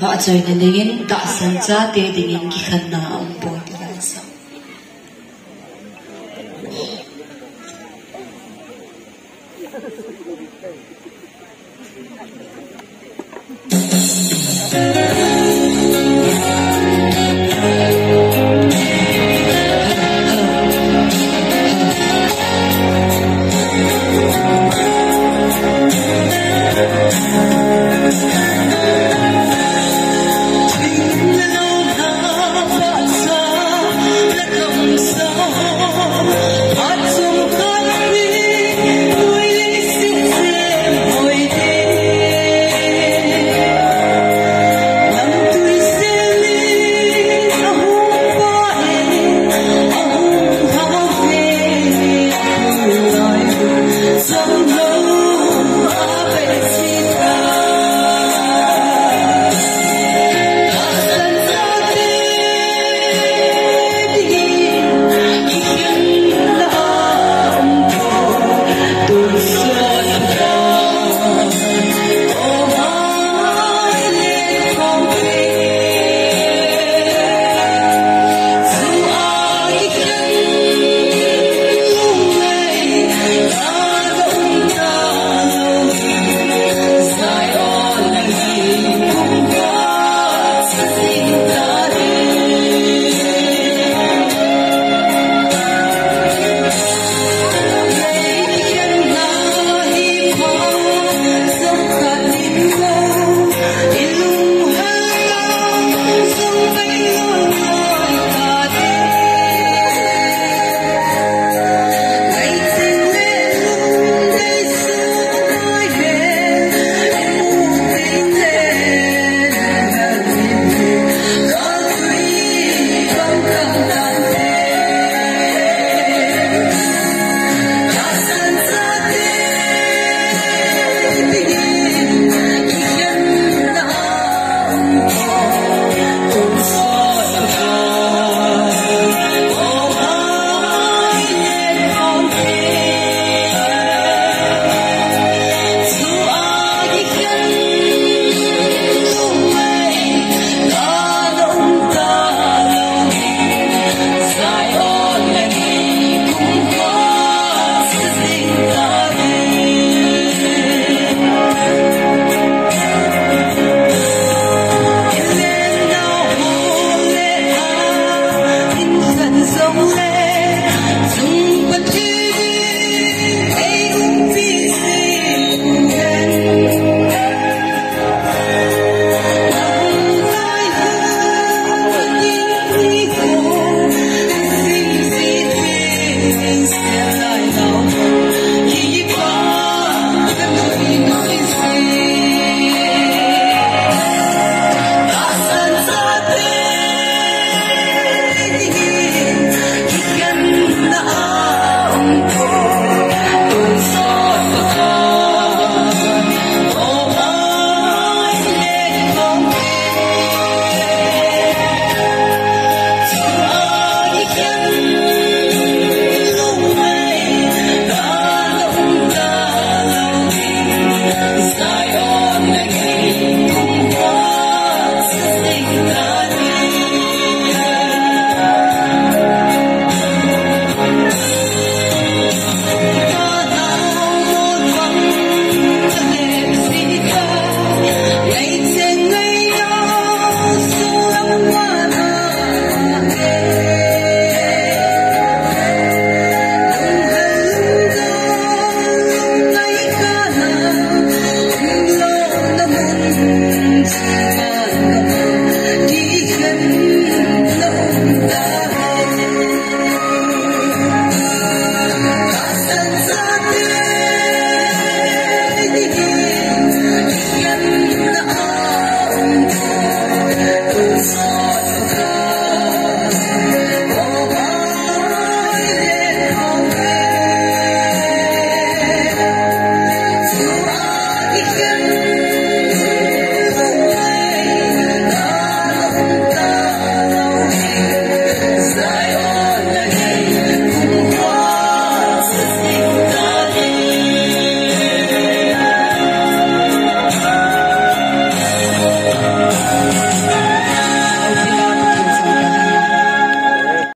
va choi na lengin ta san cha te dingin ki khan na am bo sa